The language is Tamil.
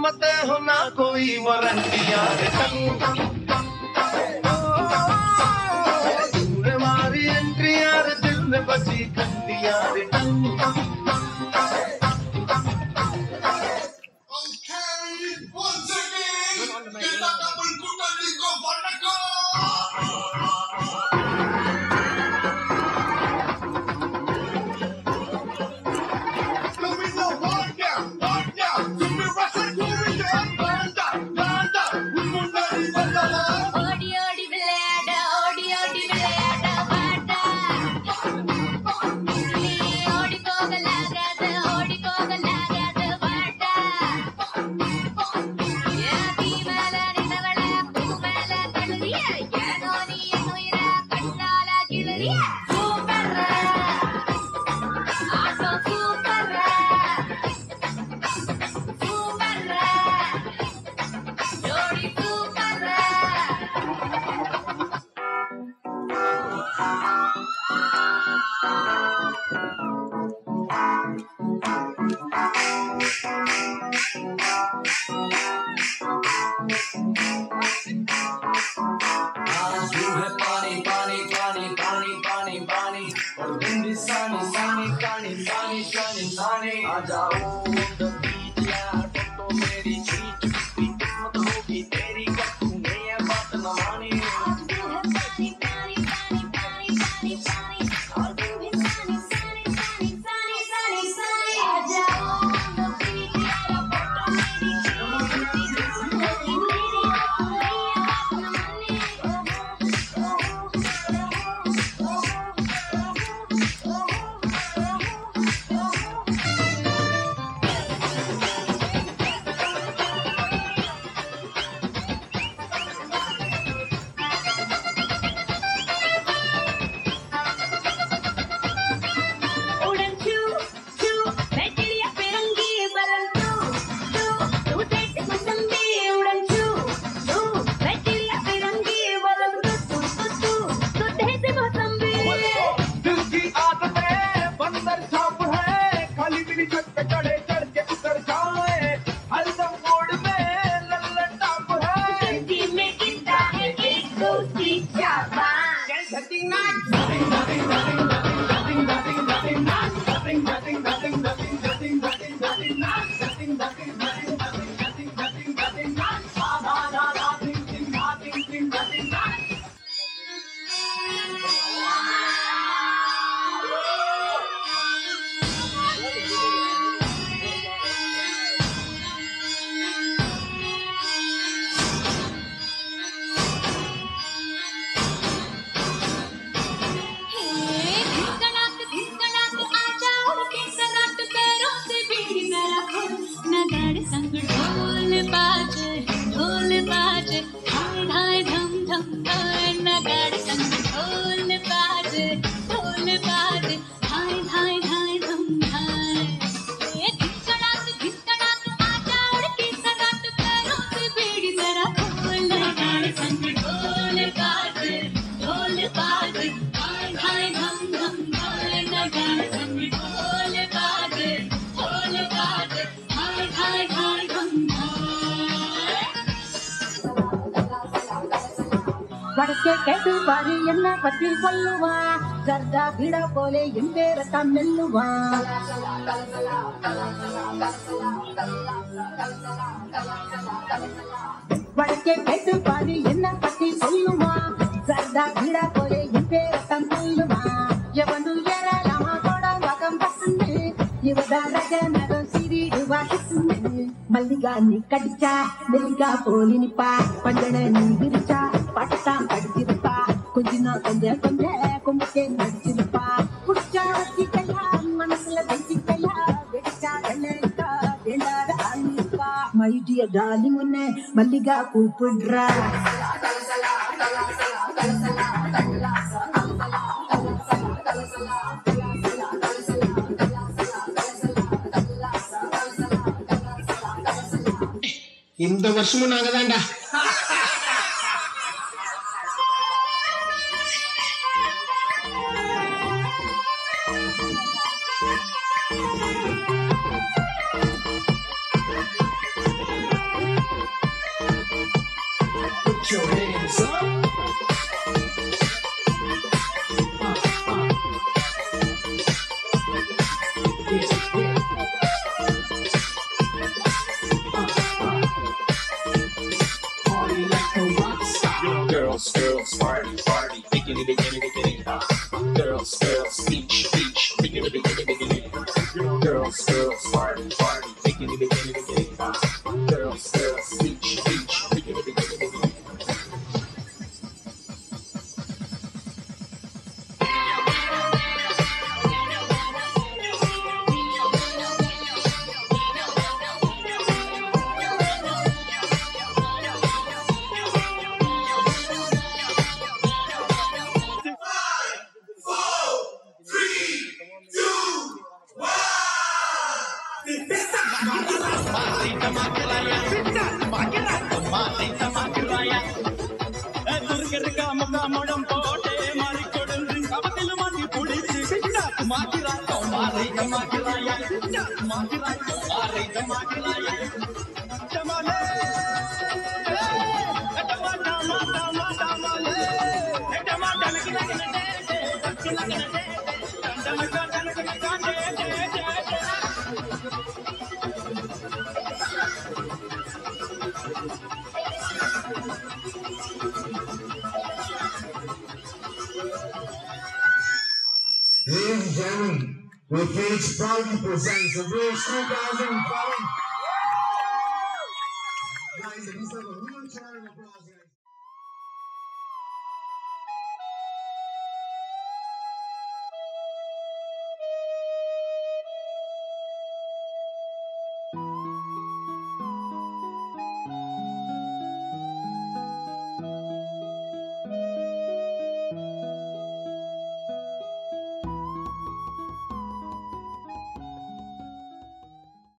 मत हो ना कोई वारंटियाँ। வடக்கே கேட்டு பாரு என்ன பற்றி சொல்லுவா? சர்தா பீடா போலே என் பேரத்தான் மெல்லுவா. வடக்கே கேட்டு பாரு என்ன பற்றி சொல்லுவா? சர்தா பீடா போலே என் பேரத்தான் சொல்லுவா எவனு ஏறலாமா? கூட வகம் பசுந்து. இவதான் ரஜநகம் சிறிடுவா கிசுந்து. மல்லிகா நீ கடிச்சா நெல்லிகா போலி நிப்பா. பஞ்சன நீ விரிச்சா. பட்டம் படிச்சிருப்பா. கொஞ்ச நாள் கொஞ்ச கொஞ்ச கும்பிட்டே நடிச்சிருப்பா. குடிச்சா வச்சிக்கலாம் மனசுல வச்சிக்கலாம் வெடிச்சா இந்த வருஷமும் நாங்க தான்டா girls, girls, beach, beach, beginning, beginning, beginning. Girls, girls, party, party, beginning, beginning, beginning. Girls, girls. முழம் போட்டே மாறி கொடுந்து அவத்தில் மாட்டி புடிச்சு மாட்டிராய் மாறை மாட்டிராயா மாட்டிராய் மாறை மாட்டிராயா டமாலே டமா டமா டமா and gentlemen, with Cage proudly presents the Bridge 2005. Guys, if you have a real round.